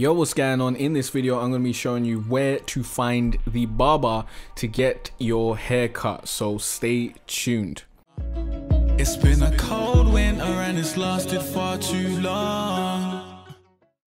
Yo, what's going on? In this video, I'm going to be showing you where to find the barber to get your hair cut. So stay tuned. It's been a cold winter and it's lasted far too long.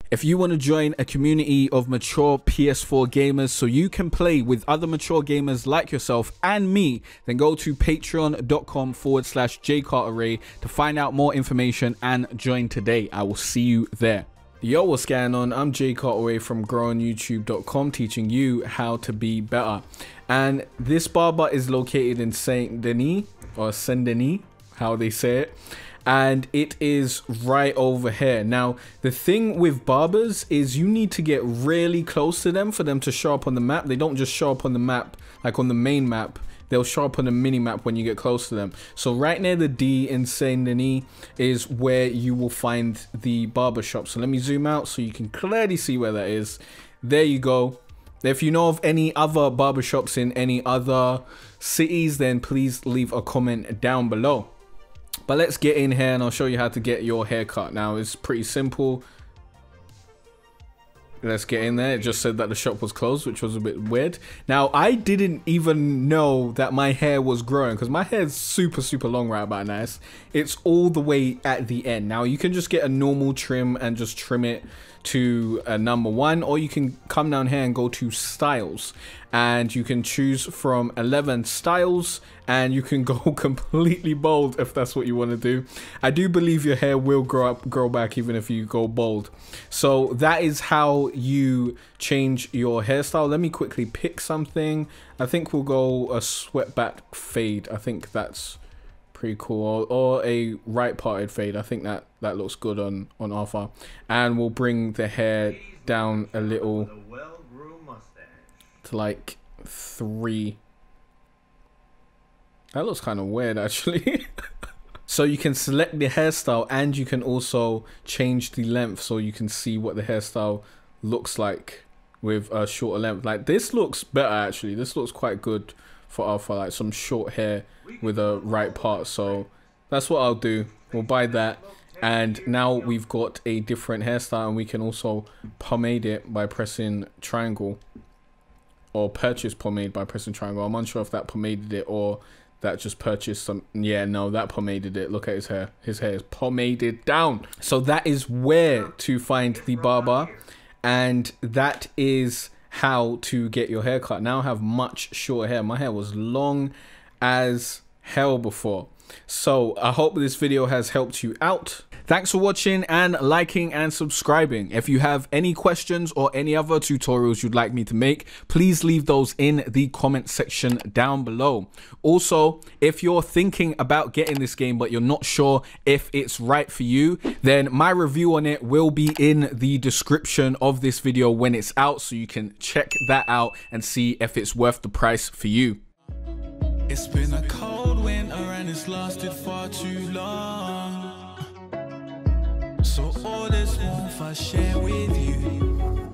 If you want to join a community of mature PS4 gamers so you can play with other mature gamers like yourself and me, then go to patreon.com forward slash jcarterray to find out more information and join today. I will see you there. Yo, what's going on? I'm Jay Cartere from growonyoutube.com teaching you how to be better. And this barber is located in Saint Denis or Saint Denis, how they say it. And it is right over here. Now, the thing with barbers is you need to get really close to them for them to show up on the map. They don't just show up on the map, like on the main map they'll show up on the mini map when you get close to them. So right near the D in Saint Denis is where you will find the barber shop. So let me zoom out so you can clearly see where that is. There you go. If you know of any other barber shops in any other cities, then please leave a comment down below. But let's get in here and I'll show you how to get your haircut. Now it's pretty simple. Let's get in there. It just said that the shop was closed, which was a bit weird. Now, I didn't even know that my hair was growing because my hair is super, super long right about now. It's, it's all the way at the end. Now, you can just get a normal trim and just trim it to a number one, or you can come down here and go to styles and you can choose from 11 styles and you can go completely bald if that's what you want to do. I do believe your hair will grow up, grow back even if you go bald. So that is how you change your hairstyle. Let me quickly pick something. I think we'll go a swept back fade. I think that's pretty cool. Or, or, a right parted fade. I think that that looks good on on Arthur. And we'll bring the hair down a little to like three. That looks kind of weird actually. so you can select the hairstyle and you can also change the length so you can see what the hairstyle looks like with a shorter length. Like this looks better actually. This looks quite good for Arthur, like some short hair with a right part. So that's what I'll do. We'll buy that. And now we've got a different hairstyle and we can also pomade it by pressing triangle or purchase pomade by pressing triangle. I'm unsure if that pomaded it or that just purchased some yeah no that pomaded it look at his hair his hair is pomaded down so that is where to find the barber and that is how to get your hair cut. Now I have much shorter hair. My hair was long as hell before. So I hope this video has helped you out. Thanks for watching and liking and subscribing. If you have any questions or any other tutorials you'd like me to make, please leave those in the comment section down below. Also, if you're thinking about getting this game but you're not sure if it's right for you, then my review on it will be in the description of this video when it's out so you can check that out and see if it's worth the price for you. It's been a cold winter and it's lasted far too long. if I share with you.